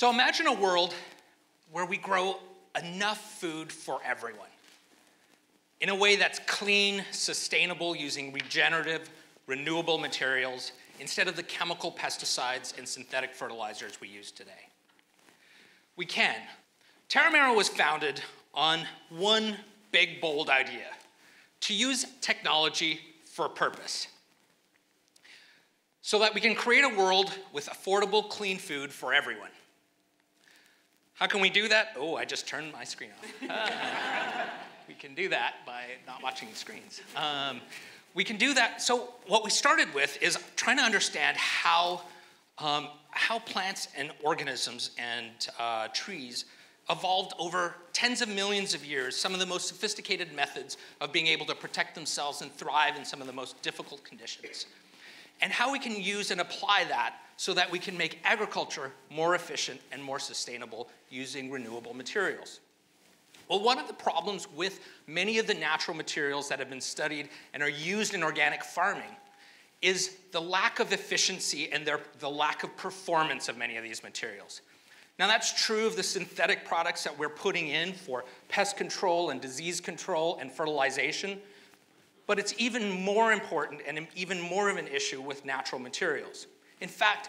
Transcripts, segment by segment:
So imagine a world where we grow enough food for everyone in a way that's clean, sustainable, using regenerative, renewable materials instead of the chemical pesticides and synthetic fertilizers we use today. We can. Terramera was founded on one big, bold idea to use technology for a purpose so that we can create a world with affordable, clean food for everyone. How can we do that? Oh, I just turned my screen off. we can do that by not watching the screens. Um, we can do that. So, what we started with is trying to understand how, um, how plants and organisms and uh, trees evolved over tens of millions of years some of the most sophisticated methods of being able to protect themselves and thrive in some of the most difficult conditions. And how we can use and apply that so that we can make agriculture more efficient and more sustainable using renewable materials. Well, one of the problems with many of the natural materials that have been studied and are used in organic farming is the lack of efficiency and their, the lack of performance of many of these materials. Now, that's true of the synthetic products that we're putting in for pest control and disease control and fertilization, but it's even more important and even more of an issue with natural materials. In fact,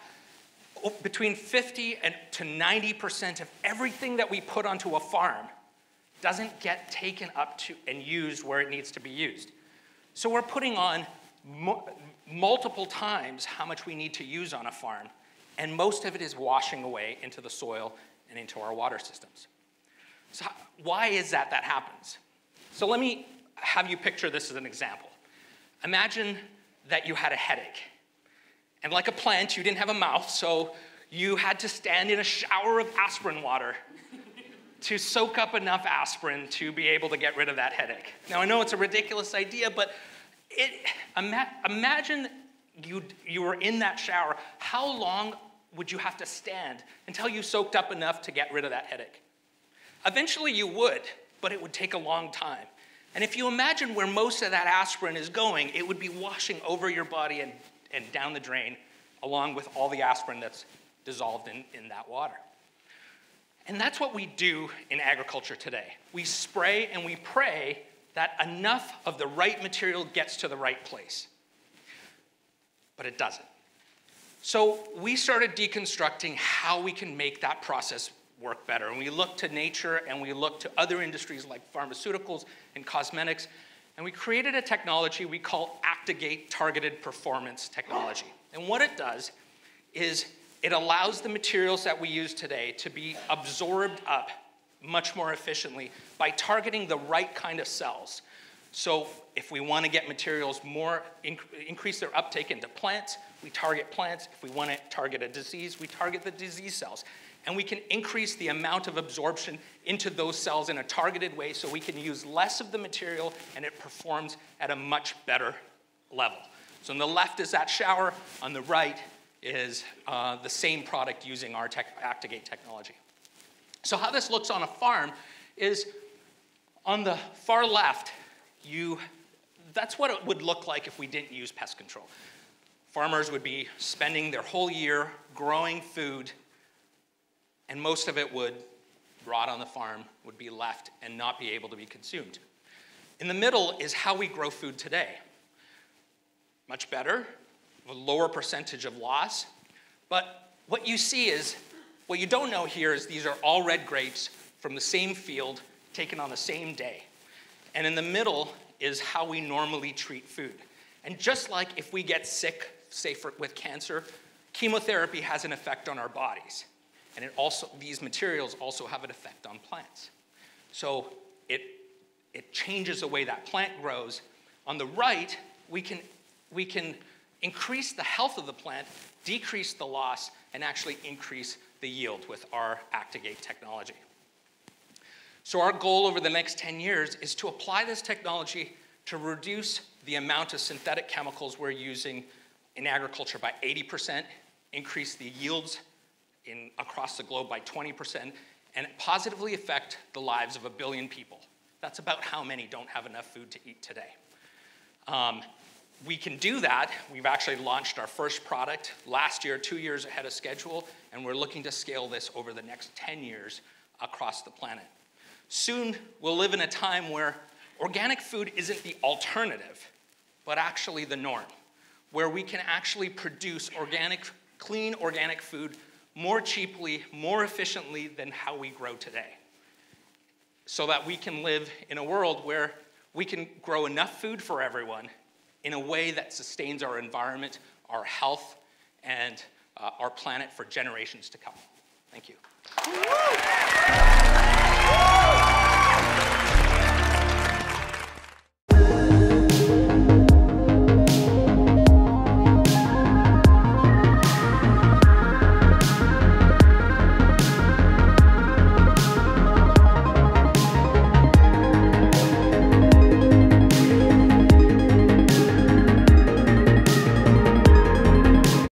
between 50 and to 90% of everything that we put onto a farm doesn't get taken up to and used where it needs to be used. So we're putting on multiple times how much we need to use on a farm and most of it is washing away into the soil and into our water systems. So, why is that that happens? So, let me have you picture this as an example. Imagine that you had a headache, and like a plant, you didn't have a mouth, so you had to stand in a shower of aspirin water to soak up enough aspirin to be able to get rid of that headache. Now, I know it's a ridiculous idea, but it, ima- imagine you, you were in that shower. How long would you have to stand until you soaked up enough to get rid of that headache? Eventually you would, but it would take a long time. And if you imagine where most of that aspirin is going, it would be washing over your body and, and down the drain, along with all the aspirin that's dissolved in, in that water. And that's what we do in agriculture today. We spray and we pray that enough of the right material gets to the right place. But it doesn't. So we started deconstructing how we can make that process work better. And we look to nature and we look to other industries like pharmaceuticals and cosmetics. And we created a technology we call Actigate Targeted Performance Technology. And what it does is it allows the materials that we use today to be absorbed up much more efficiently by targeting the right kind of cells. So if we want to get materials more, inc increase their uptake into plants, we target plants. If we want to target a disease, we target the disease cells. And we can increase the amount of absorption into those cells in a targeted way so we can use less of the material and it performs at a much better level. So on the left is that shower, on the right is uh, the same product using our tech, Actigate technology. So how this looks on a farm is on the far left, you, that's what it would look like if we didn't use pest control. Farmers would be spending their whole year growing food, and most of it would rot on the farm, would be left, and not be able to be consumed. In the middle is how we grow food today. Much better, a lower percentage of loss. But what you see is, what you don't know here is these are all red grapes from the same field taken on the same day. And in the middle is how we normally treat food. And just like if we get sick, say for, with cancer, chemotherapy has an effect on our bodies. And it also, these materials also have an effect on plants. So it, it changes the way that plant grows. On the right, we can, we can increase the health of the plant, decrease the loss, and actually increase the yield with our Actigate technology. So our goal over the next 10 years is to apply this technology to reduce the amount of synthetic chemicals we're using in agriculture by 80%, increase the yields in, across the globe by 20%, and positively affect the lives of a billion people. That's about how many don't have enough food to eat today. Um, we can do that. We've actually launched our first product last year, two years ahead of schedule, and we're looking to scale this over the next 10 years across the planet. Soon, we'll live in a time where organic food isn't the alternative, but actually the norm, where we can actually produce organic, clean organic food more cheaply, more efficiently than how we grow today. So that we can live in a world where we can grow enough food for everyone in a way that sustains our environment, our health, and uh, our planet for generations to come. Thank you.